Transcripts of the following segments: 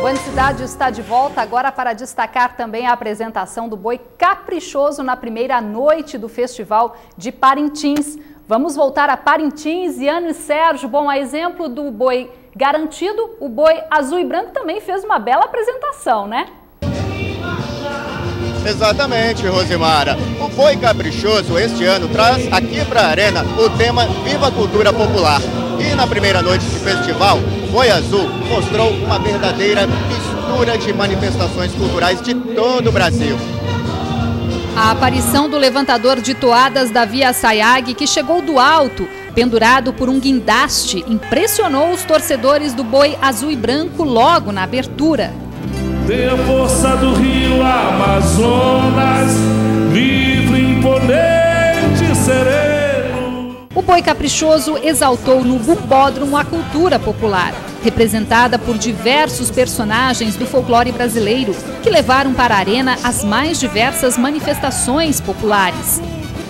Boa Cidade está de volta agora para destacar também a apresentação do boi caprichoso na primeira noite do Festival de Parintins. Vamos voltar a Parintins, Iano e Sérgio. Bom, a exemplo do boi garantido, o boi azul e branco também fez uma bela apresentação, né? Exatamente, Rosimara. O Boi Caprichoso este ano traz aqui para a Arena o tema Viva Cultura Popular. E na primeira noite de festival, o Boi Azul mostrou uma verdadeira mistura de manifestações culturais de todo o Brasil. A aparição do levantador de toadas da Via Sayag, que chegou do alto, pendurado por um guindaste, impressionou os torcedores do boi azul e branco logo na abertura. Tem a força do rio Amazonas, livre, imponente, sereno. Caprichoso exaltou no Bumbódromo a cultura popular, representada por diversos personagens do folclore brasileiro, que levaram para a arena as mais diversas manifestações populares.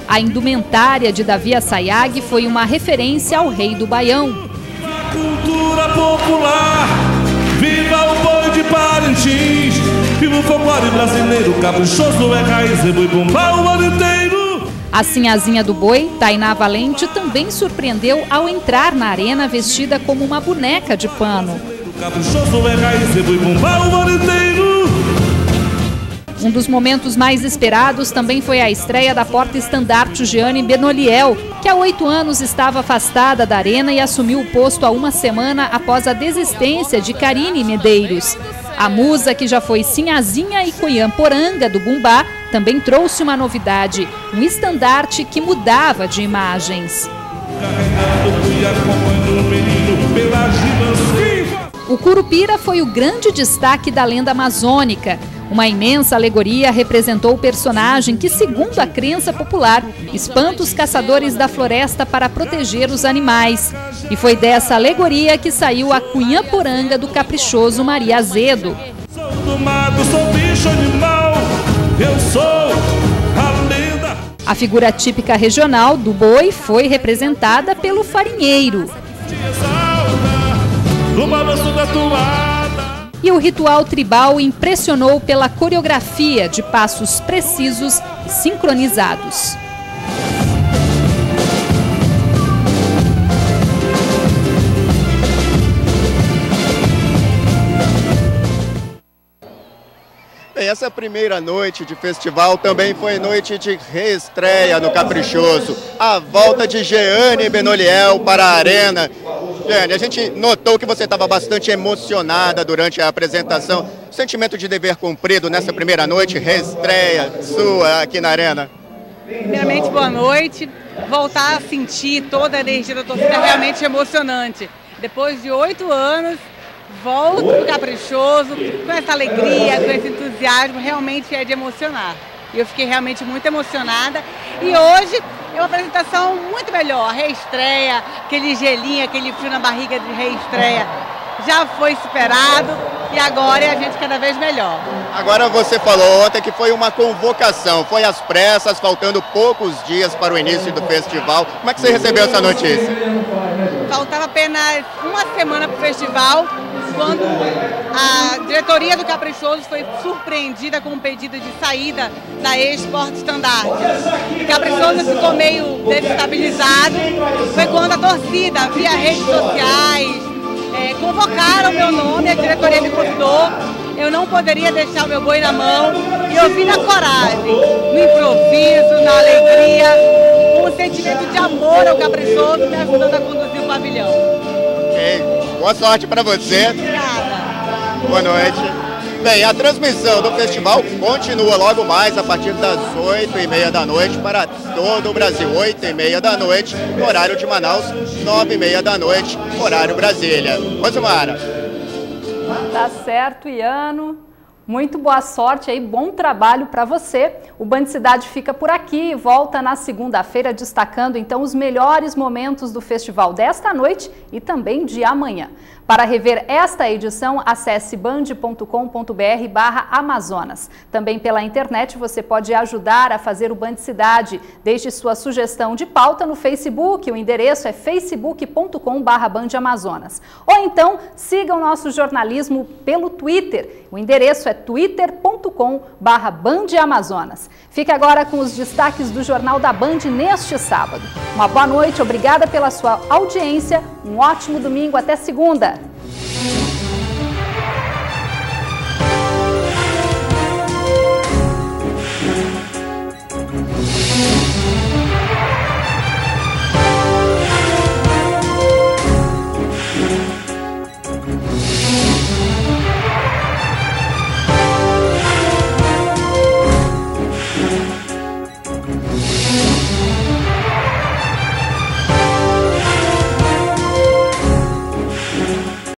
A indumentária de Davi Assayag foi uma referência ao rei do Baião. A cultura popular Viva o boi de Parintins Viva o folclore brasileiro Caprichoso é raiz e boi bombar o ano inteiro A sinhazinha do boi, Tainá Valente, também surpreendeu ao entrar na arena vestida como uma boneca de pano. Um dos momentos mais esperados também foi a estreia da porta-estandarte Gianni Benoliel, que há oito anos estava afastada da arena e assumiu o posto há uma semana após a desistência de Karine Medeiros. A musa, que já foi Sinhazinha e Coiamporanga do Bumbá, também trouxe uma novidade, um estandarte que mudava de imagens. O Curupira foi o grande destaque da lenda amazônica. Uma imensa alegoria representou o personagem que, segundo a crença popular, espanta os caçadores da floresta para proteger os animais. E foi dessa alegoria que saiu a Cunhaporanga do caprichoso Maria Azedo. Sou do mato, sou bicho animal, eu sou a lenda. A figura típica regional do boi foi representada pelo farinheiro. E o ritual tribal impressionou pela coreografia de passos precisos e sincronizados. Essa primeira noite de festival também foi noite de reestreia no Caprichoso. A volta de Jeane Benoliel para a Arena Jane, a gente notou que você estava bastante emocionada durante a apresentação. Sentimento de dever cumprido nessa primeira noite, reestreia sua aqui na Arena? Primeiramente, boa noite. Voltar a sentir toda a energia da torcida é realmente emocionante. Depois de oito anos, volto pro Caprichoso, com essa alegria, com esse entusiasmo, realmente é de emocionar. E eu fiquei realmente muito emocionada. E hoje é uma apresentação muito melhor. Reestreia, aquele gelinho, aquele frio na barriga de reestreia já foi superado e agora é a gente cada vez melhor. Agora você falou ontem que foi uma convocação, foi às pressas, faltando poucos dias para o início do festival. Como é que você recebeu essa notícia? Faltava apenas uma semana para o festival, quando a diretoria do Caprichoso foi surpreendida com um pedido de saída da ex-Sport Standard. O Caprichoso ficou meio desestabilizado. Foi quando a torcida, via redes sociais, é, convocaram meu nome, a diretoria me convidou. Eu não poderia deixar o meu boi na mão e eu vim na coragem, no improviso, na alegria, um sentimento de amor ao caprichoso me ajudando a conduzir o pavilhão. Boa sorte para você. Obrigada. Boa noite. Bem, a transmissão do festival continua logo mais a partir das 8 e meia da noite para todo o Brasil. 8 e meia da noite, horário de Manaus, 9 e meia da noite, horário Brasília. Rosimara. Tá certo, Iano. Muito boa sorte aí, bom trabalho para você. O Band Cidade fica por aqui e volta na segunda-feira destacando então os melhores momentos do festival desta noite e também de amanhã. Para rever esta edição, acesse band.com.br barra Amazonas. Também pela internet você pode ajudar a fazer o Band Cidade. Deixe sua sugestão de pauta no Facebook, o endereço é facebook.com barra. Ou então siga o nosso jornalismo pelo Twitter, o endereço é twitter.com barra Amazonas. Fique agora com os destaques do Jornal da Band neste sábado. Uma boa noite, obrigada pela sua audiência, um ótimo domingo, até segunda.